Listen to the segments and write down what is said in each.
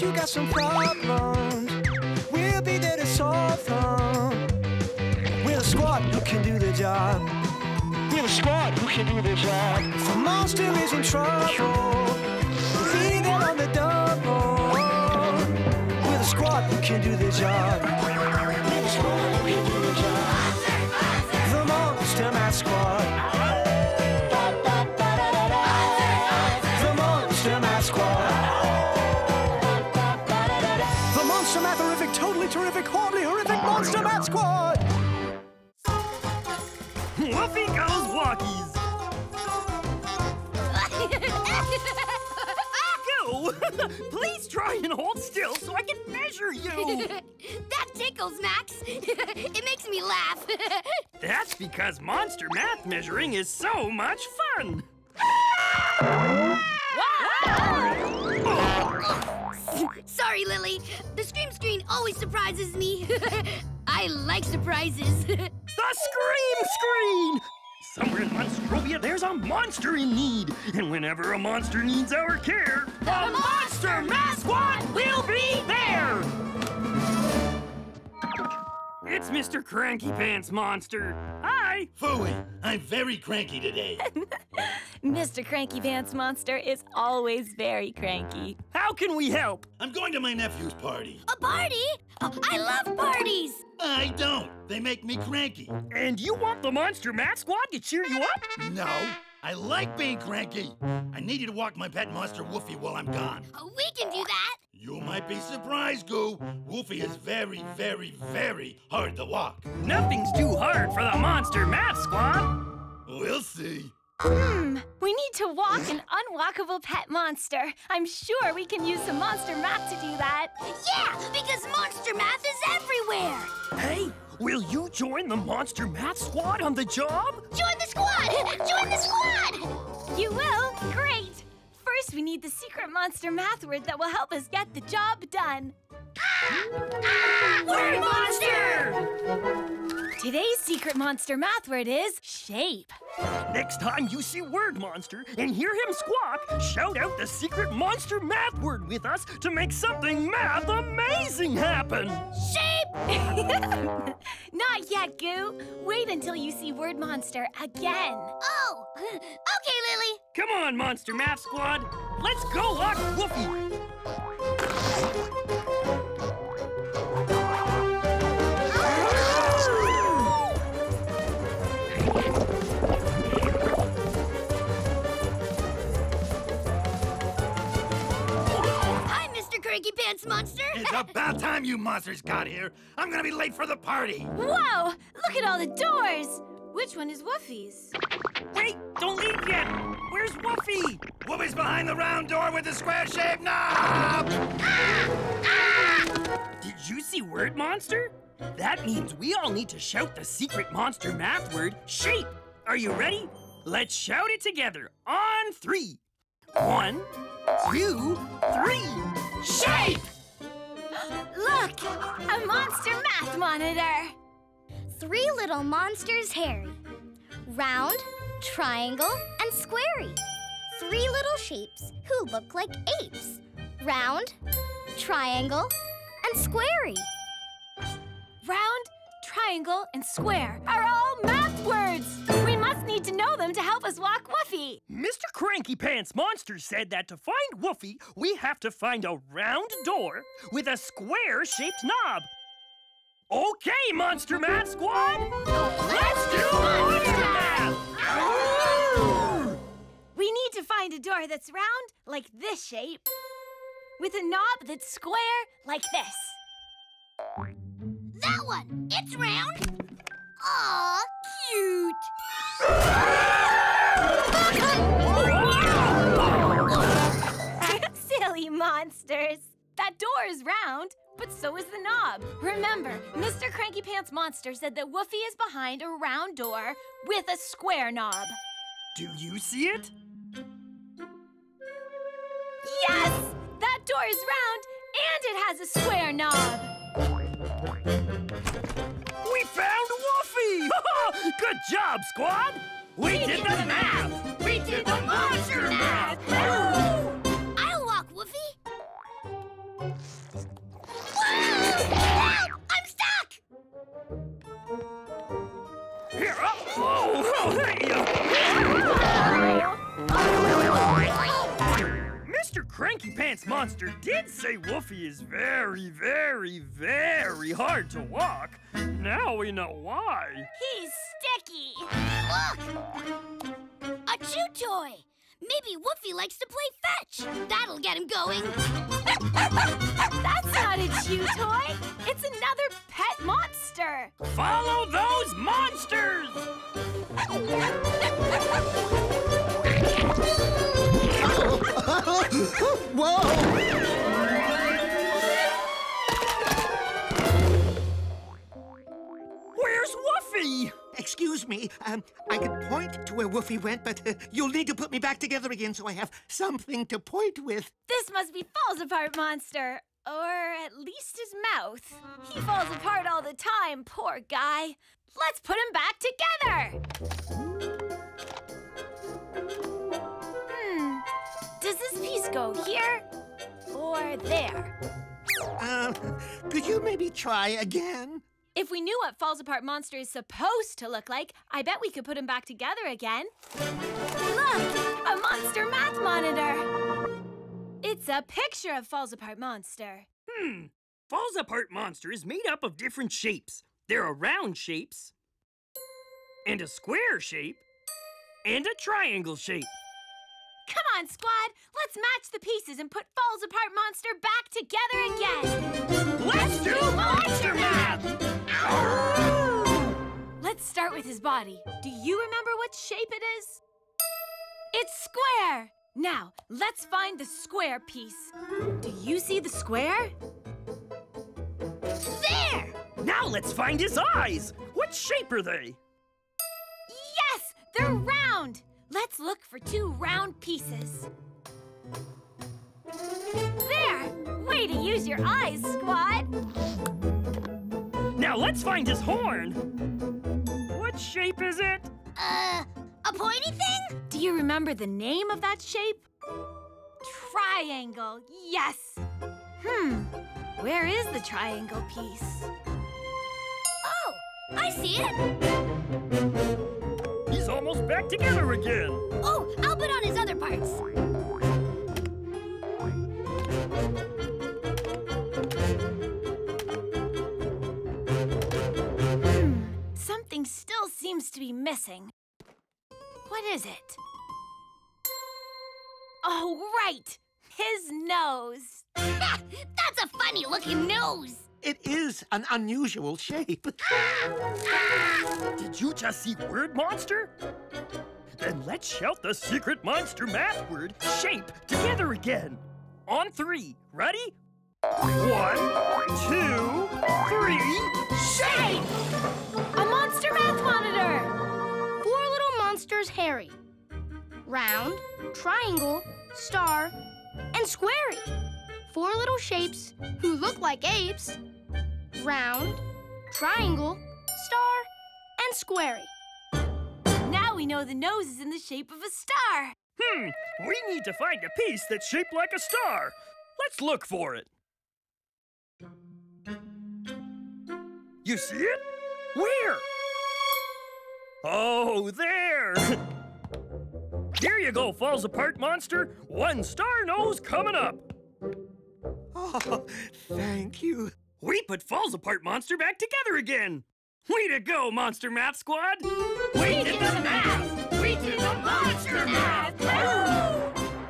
you got some problems, we'll be there to solve them. We're the squad who can do the job. We're the squad who can do the job. If a monster is in trouble, we'll be there on the double. We're the squad who can do the job. Try and hold still so I can measure you. that tickles, Max. it makes me laugh. That's because monster math measuring is so much fun. Sorry, Lily. The Scream Screen always surprises me. I like surprises. The Scream Screen! Somewhere in Monstrovia, there's a monster in need. And whenever a monster needs our care, the, Monster Math Squad will be there! It's Mr. Cranky Pants Monster. Hi! Phooey, I'm very cranky today. Mr. Cranky Pants Monster is always very cranky. How can we help? I'm going to my nephew's party. A party? Oh, I love parties. I don't. They make me cranky. And you want the Monster Math Squad to cheer you up? No, I like being cranky. I need you to walk my pet monster Woofie while I'm gone. Uh, We can do that. You might be surprised, Goo. Woofie is very, very, very hard to walk. Nothing's too hard for the Monster Math Squad. We'll see. Hmm, we need to walk an unwalkable pet monster. I'm sure we can use some monster math to do that. Yeah, because monster math is everywhere. Hey, will you join the Monster Math Squad on the job? Join the squad. Join the squad. You will? Great! First, we need the secret monster math word that will help us get the job done. Word Monster! Today's secret monster math word is shape. Next time you see Word Monster and hear him squawk, shout out the secret monster math word with us to make something math amazing happen. Shape. Not yet, Goo. Wait until you see word monster again. Oh, okay, Lily. Come on, Monster Math Squad. Let's go walk Woofie. Hi, Mr. Cranky Pants Monster. It's about time you monsters got here. I'm gonna be late for the party. Whoa! Look at all the doors! Which one is Woofie's? Wait, don't leave yet. Where's Woofie? Woofie's behind the round door with the square-shaped knob. Did you see Word Monster? That means we all need to shout the secret monster math word, shape. Are you ready? Let's shout it together on three. One, two, three. Shape! Look! A monster math monitor! Three little monsters, Harry. Round, triangle, and squarey. Three little shapes who look like apes. Round, triangle, and squarey. Round, triangle, and square are all math words! We must need to know them to help us walk Woofie! Mr. Cranky Pants Monster said that to find Woofie, we have to find a round door with a square shaped knob. Okay, Monster Math Squad! Let's do Monster Math! Need to find a door that's round, like this shape, with a knob that's square, like this. That one, it's round. Aw, cute! Silly monsters! That door is round, but so is the knob. Remember, Mr. Cranky Pants Monster said that Woofie is behind a round door with a square knob. Do you see it? Door is round and it has a square knob. We found Woofie! Good job, squad! We, did, the math! We did the monster math! I'll Monster did say Woofie is very, very, very hard to walk. Now we know why. He's sticky. Look! A chew toy! Maybe Woofie likes to play fetch. That'll get him going. That's not a chew toy. It's another pet monster. Follow those monsters! Where's Woofie? Excuse me, um, I could point to where Woofie went, but uh, you'll need to put me back together again so I have something to point with. This must be Falls Apart Monster. Or at least his mouth. He falls apart all the time, poor guy. Let's put him back together. Go here? Or there? Uh, could you maybe try again? If we knew what Falls Apart Monster is supposed to look like, I bet we could put him back together again. Look! A monster math monitor! It's a picture of Falls Apart Monster. Hmm. Falls Apart Monster is made up of different shapes. There are round shapes, and a square shape, and a triangle shape. Come on, squad! Let's match the pieces and put Falls Apart Monster back together again! Let's do monster math! Let's start with his body. Do you remember what shape it is? It's square! Now, let's find the square piece. Do you see the square? There! Now let's find his eyes. What shape are they? Yes! They're round! Let's look for two round pieces. There! Way to use your eyes, squad! Now let's find his horn. What shape is it? Uh, a pointy thing? Do you remember the name of that shape? Triangle, yes! Hmm, where is the triangle piece? Oh, I see it. He's almost back together again. Oh, I'll put on his other parts. Hmm, something still seems to be missing. What is it? Oh, right! His nose! That's a funny looking nose. It is an unusual shape. Did you just see word monster? Then let's shout the secret monster math word shape together again. On three. Ready? One, two, three. Shape! A monster math monitor! Four little monsters Harry. Round, triangle, star, and squarey. Four little shapes who look like apes. Round, triangle, star, and squarey. Now we know the nose is in the shape of a star. Hmm, we need to find a piece that's shaped like a star. Let's look for it. You see it? Where? Oh, there! Here you go, Falls Apart Monster. One star nose coming up. Oh, thank you. We put Falls Apart Monster back together again. Way to go, Monster Math Squad! We did the math! We did the monster math!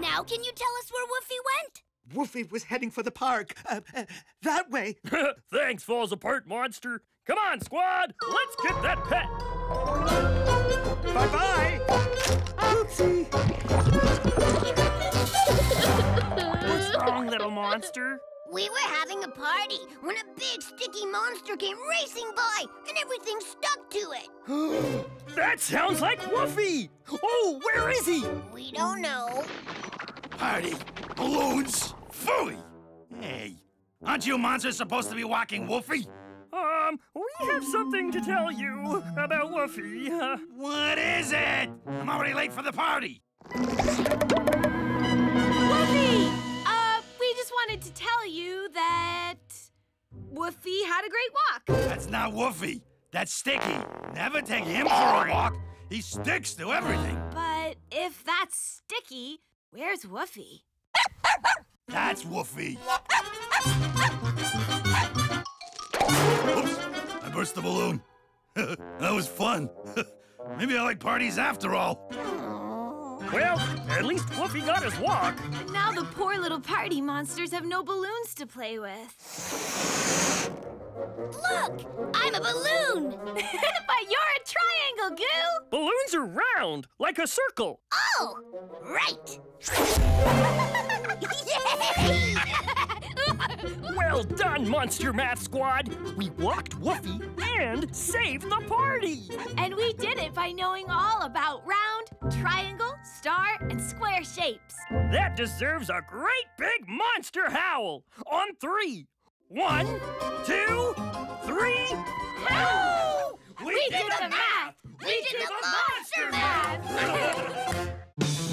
Now can you tell us where Woofie went? Woofie was heading for the park. Uh, uh, that way. Thanks, Falls Apart Monster. Come on, squad! Let's get that pet! Bye-bye. Oopsie. What's wrong, little monster? We were having a party when a big sticky monster came racing by and everything stuck to it. That sounds like Woofie! Oh, where is he? We don't know. Party, balloons, phooey. Hey, aren't you monsters supposed to be walking Woofie? Um, we have something to tell you about Woofie. What is it? I'm already late for the party. Wanted to tell you that Woofie had a great walk. That's not Woofie. That's Sticky. Never take him for a walk. He sticks to everything. But if that's sticky, where's Woofie? That's Woofie. Oops, I burst the balloon. that was fun. Maybe I like parties after all. Well, at least Woofie got his walk. But now the poor little party monsters have no balloons to play with. Look, I'm a balloon. but you're a triangle, Goo! Balloons are round, like a circle. Oh, right. Yay! Well done, Monster Math Squad. We walked Woofie and saved the party. And we did it by knowing all about round, triangle, star, and square shapes. That deserves a great big monster howl. On three. One, two, three. Howl! We, did the math! We did the monster